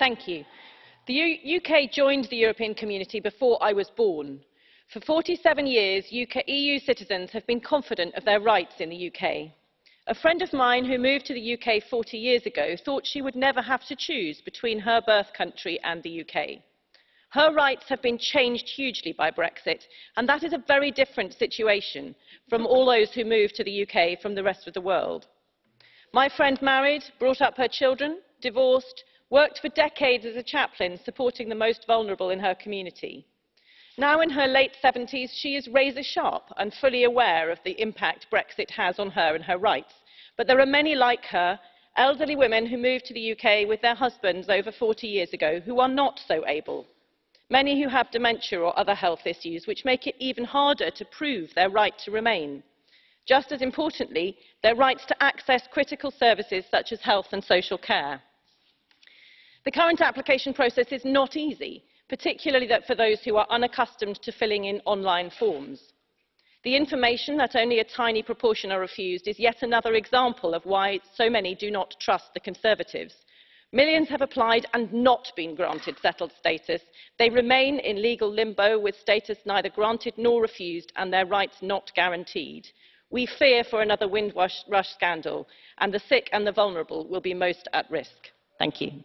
Thank you. The U UK joined the European community before I was born. For 47 years, UK, EU citizens have been confident of their rights in the UK. A friend of mine who moved to the UK 40 years ago thought she would never have to choose between her birth country and the UK. Her rights have been changed hugely by Brexit, and that is a very different situation from all those who moved to the UK from the rest of the world. My friend married, brought up her children, divorced, worked for decades as a chaplain supporting the most vulnerable in her community. Now in her late 70s, she is razor sharp and fully aware of the impact Brexit has on her and her rights. But there are many like her, elderly women who moved to the UK with their husbands over 40 years ago who are not so able. Many who have dementia or other health issues, which make it even harder to prove their right to remain. Just as importantly, their rights to access critical services such as health and social care. The current application process is not easy, particularly for those who are unaccustomed to filling in online forms. The information that only a tiny proportion are refused is yet another example of why so many do not trust the Conservatives. Millions have applied and not been granted settled status. They remain in legal limbo with status neither granted nor refused and their rights not guaranteed. We fear for another Windrush scandal and the sick and the vulnerable will be most at risk. Thank you.